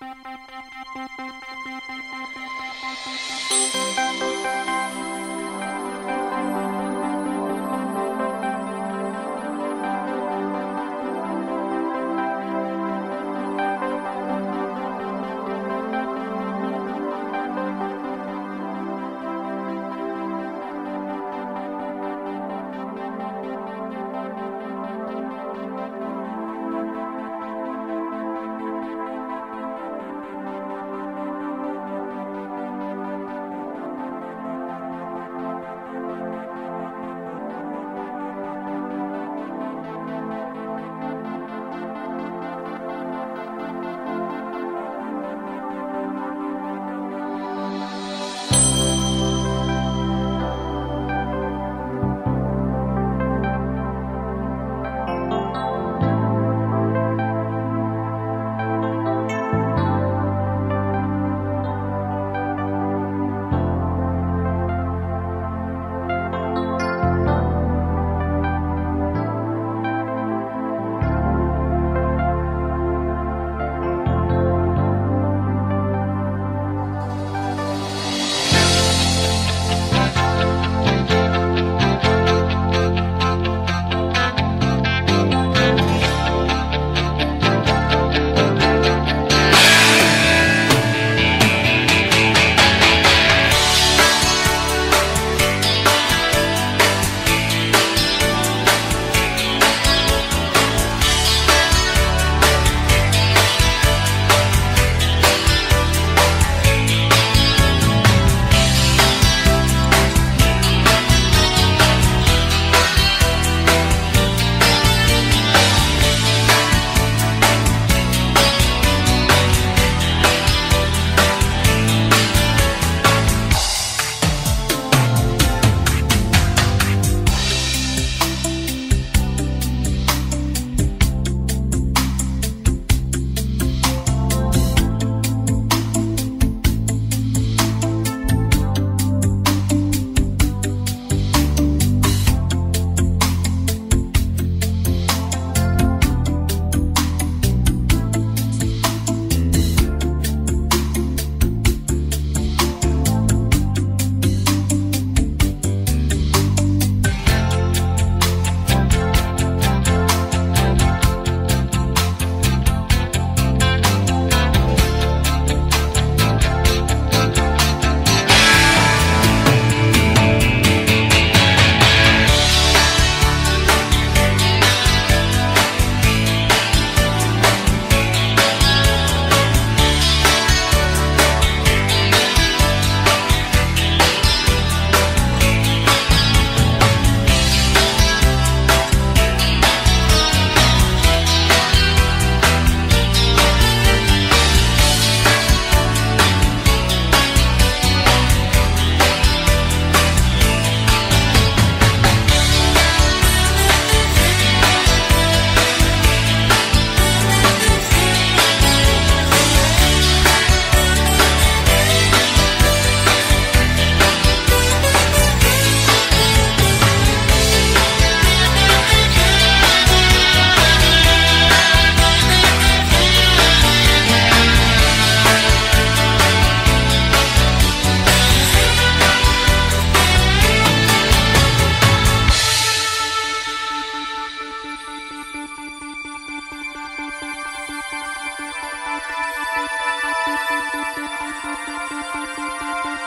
Thank you. Música